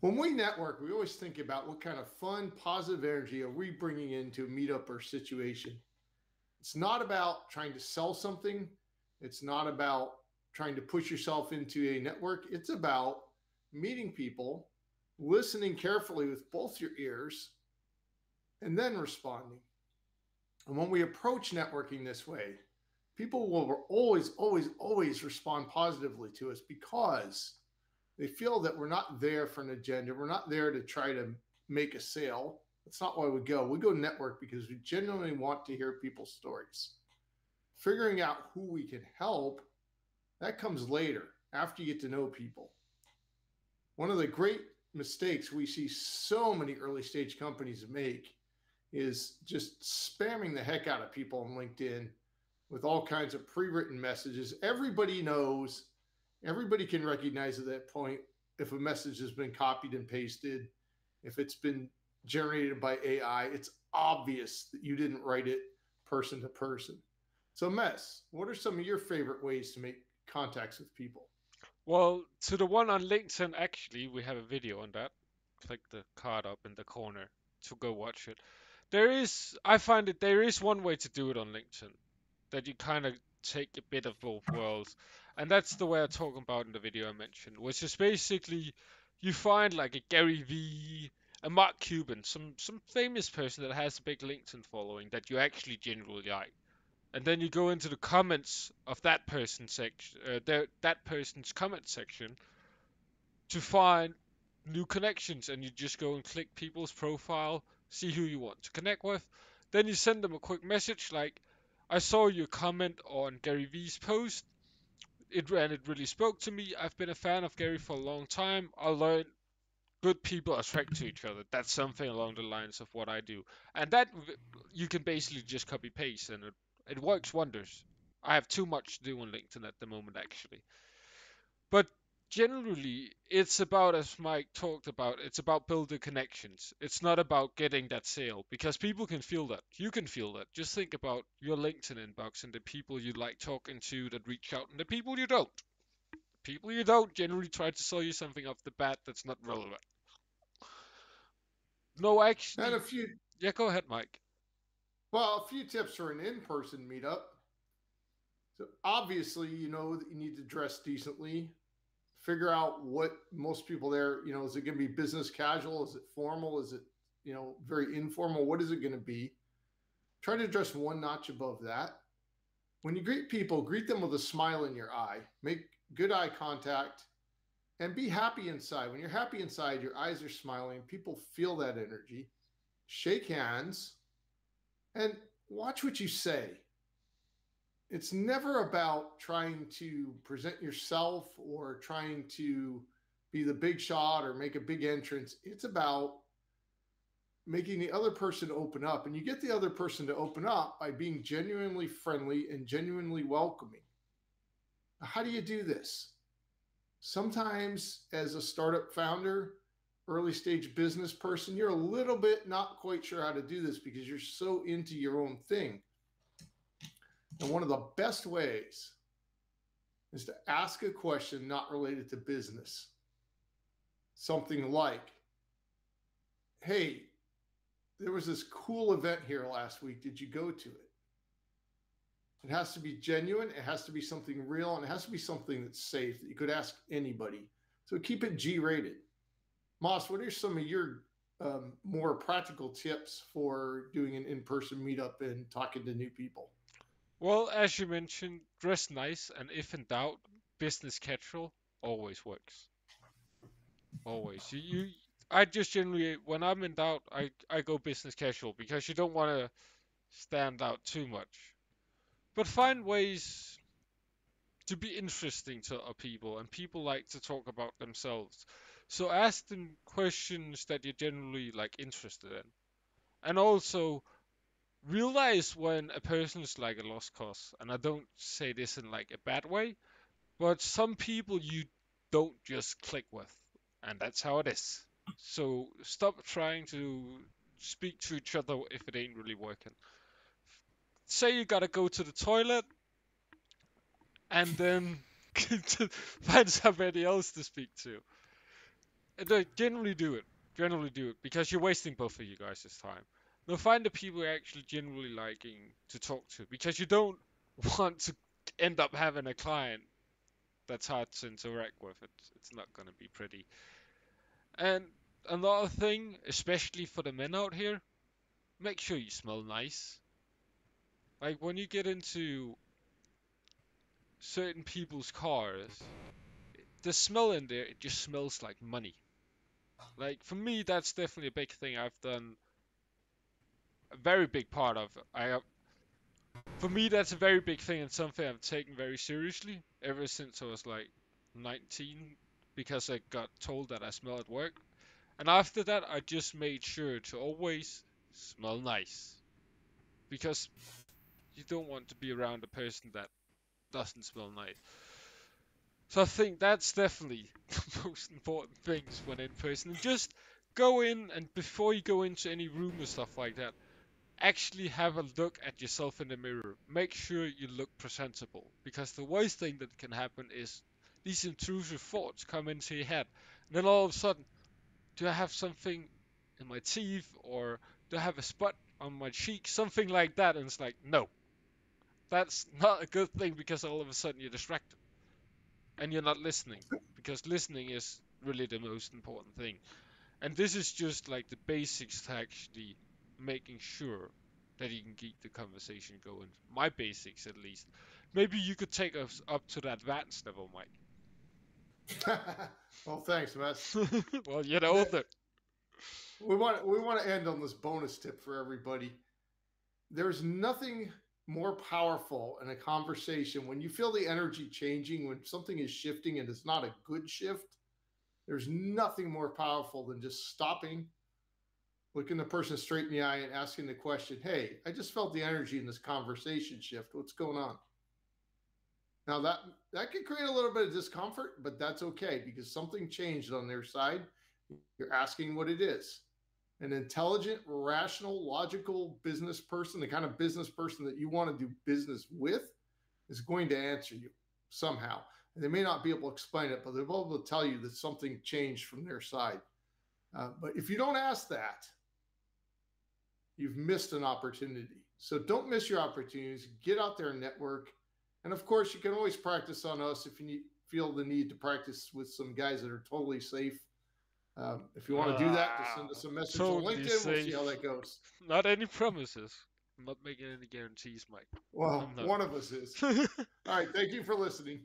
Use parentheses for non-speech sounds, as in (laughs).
When we network, we always think about what kind of fun, positive energy are we bringing into a meetup or situation. It's not about trying to sell something. It's not about trying to push yourself into a network. It's about meeting people, listening carefully with both your ears, and then responding. And when we approach networking this way, people will always, always, always respond positively to us because they feel that we're not there for an agenda. We're not there to try to make a sale. That's not why we go. We go network because we genuinely want to hear people's stories. Figuring out who we can help, that comes later after you get to know people. One of the great mistakes we see so many early stage companies make is just spamming the heck out of people on LinkedIn with all kinds of pre-written messages. Everybody knows, everybody can recognize at that point if a message has been copied and pasted, if it's been generated by AI, it's obvious that you didn't write it person to person. So, Mess, what are some of your favorite ways to make contacts with people? Well, to the one on LinkedIn, actually, we have a video on that. Click the card up in the corner to go watch it. There is, I find that there is one way to do it on LinkedIn that you kind of take a bit of both worlds. And that's the way I talk about in the video I mentioned, which is basically you find like a Gary Vee, a Mark Cuban, some some famous person that has a big LinkedIn following that you actually genuinely like. And then you go into the comments of that person's section, uh, their, that person's comment section to find new connections and you just go and click people's profile, see who you want to connect with. Then you send them a quick message like, I saw your comment on Gary Vee's post. It and it really spoke to me. I've been a fan of Gary for a long time. I learned good people attract to each other. That's something along the lines of what I do, and that you can basically just copy paste, and it, it works wonders. I have too much to do on LinkedIn at the moment, actually. But generally it's about as Mike talked about, it's about building connections. It's not about getting that sale because people can feel that. You can feel that. Just think about your LinkedIn inbox and the people you like talking to that reach out and the people you don't. People you don't generally try to sell you something off the bat that's not relevant. No, actually. And a few. Yeah, go ahead, Mike. Well, a few tips for an in-person meetup. So obviously, you know that you need to dress decently figure out what most people there, you know, is it going to be business casual? Is it formal? Is it, you know, very informal? What is it going to be? Try to dress one notch above that. When you greet people, greet them with a smile in your eye. Make good eye contact and be happy inside. When you're happy inside, your eyes are smiling. People feel that energy. Shake hands and watch what you say it's never about trying to present yourself or trying to be the big shot or make a big entrance. It's about making the other person open up. And you get the other person to open up by being genuinely friendly and genuinely welcoming. How do you do this? Sometimes, as a startup founder, early stage business person, you're a little bit not quite sure how to do this because you're so into your own thing. And one of the best ways is to ask a question not related to business. Something like, hey, there was this cool event here last week. Did you go to it? It has to be genuine. It has to be something real, and it has to be something that's safe that you could ask anybody. So keep it G rated. Moss, what are some of your um, more practical tips for doing an in person meetup and talking to new people? Well, as you mentioned, dress nice, and if in doubt, business casual always works. Always. You, you I just generally, when I'm in doubt, I, I go business casual because you don't want to stand out too much. But find ways to be interesting to other people, and people like to talk about themselves. So ask them questions that you're generally like interested in. And also realize when a person is like a lost cause, and I don't say this in like a bad way, but some people you don't just click with, and that's how it is. So stop trying to speak to each other if it ain't really working. Say you gotta go to the toilet, and then (laughs) find somebody else to speak to. no, uh, generally do it. Generally do it because you're wasting both of you guys' time. Now find the people you're actually generally liking to talk to because you don't (laughs) want to end up having a client that's hard to interact with. It's, it's not going to be pretty. And another thing, especially for the men out here, make sure you smell nice. Like when you get into certain people's cars, the smell in there, it just smells like money. Like for me, that's definitely a big thing I've done. A very big part of. I have, for me, that's a very big thing and something I've taken very seriously ever since I was like 19, because I got told that I smell at work. And after that, I just made sure to always smell nice, because you don't want to be around a person that doesn't smell nice. So I think that's definitely (laughs) the most important things when in person. And just go in and before you go into any room or stuff like that, actually have a look at yourself in the mirror. Make sure you look presentable. Because the worst thing that can happen is these intrusive thoughts come into your head. And then all of a sudden, do I have something in my teeth or do I have a spot on my cheek? Something like that. And it's like, no. That's not a good thing because all of a sudden you're distracted. And you're not listening. Because listening is really the most important thing. And this is just like the basics to actually making sure that you can keep the conversation going. My basics, at least. Maybe you could take us up to the advanced level, Mike. (laughs) well, thanks, Wes. (laughs) well, you know that. We want we want to end on this bonus tip for everybody. There's nothing more powerful in a conversation when you feel the energy changing, when something is shifting and it's not a good shift. There's nothing more powerful than just stopping looking the person straight in the eye and asking the question, Hey, I just felt the energy in this conversation shift. What's going on? Now that that could create a little bit of discomfort, but that's okay because something changed on their side. You're asking what it is. An intelligent, rational, logical business person, the kind of business person that you want to do business with, is going to answer you somehow. And they may not be able to explain it, but they'll be able to tell you that something changed from their side. Uh, but if you don't ask that, you've missed an opportunity. So don't miss your opportunities. Get out there and network. And of course, you can always practice on us if you need, feel the need to practice with some guys that are totally safe. Um, if you want to do that, just send us a message totally on LinkedIn. Safe. We'll see how that goes. Not any promises. I'm not making any guarantees, Mike. Well, one of us is. (laughs) All right. Thank you for listening.